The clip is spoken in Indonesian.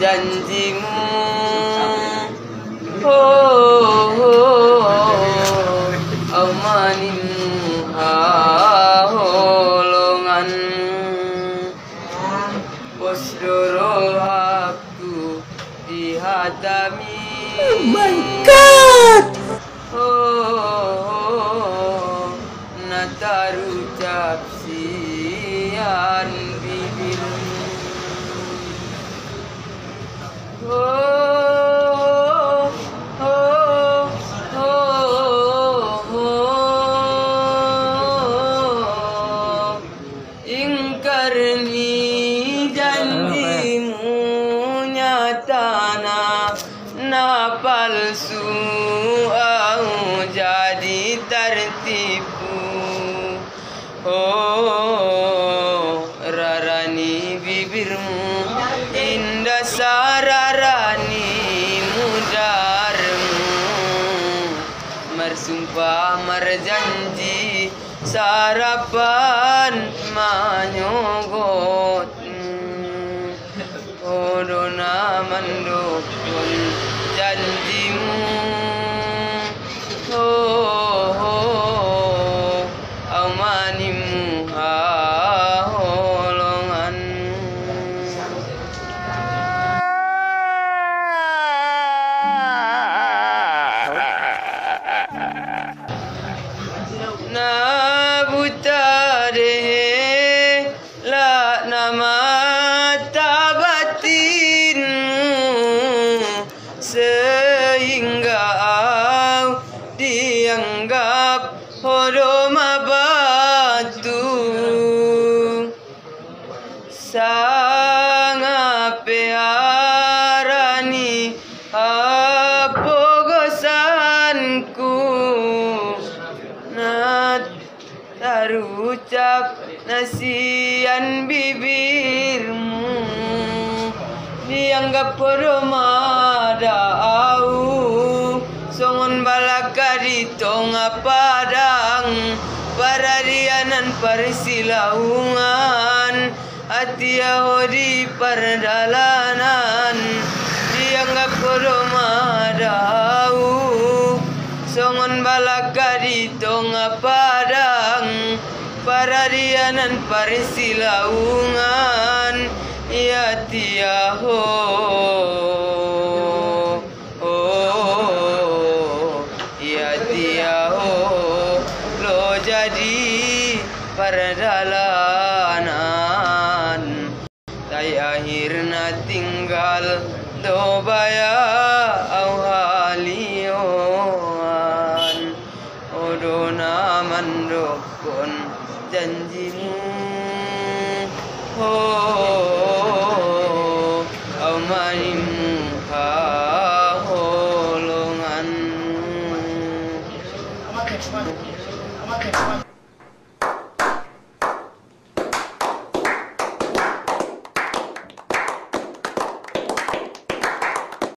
janjimu oh, oh, amanimu haholongan Wasdoro aku dihadami sana na palsu au jadi tartipu o rarani bibirmu inda sararani mudarmu mersumpah marjanji sarapan manyogotmu Oh, no, no. Kathmandu. Hodoma batu sangat peharani apogosanku nat tarucap nasian bibirmu. Dianggap permada au. Songon balaka di tonga padang paradianan persilaungan hati di perdalanan. Dianggap permada au songon balaka di tonga padang. Paradianan persilaungan ya tiaho jadi perdalanan tai akhirnya tinggal dobaya au halioan odona mandokon janjimu. Oh Tomate.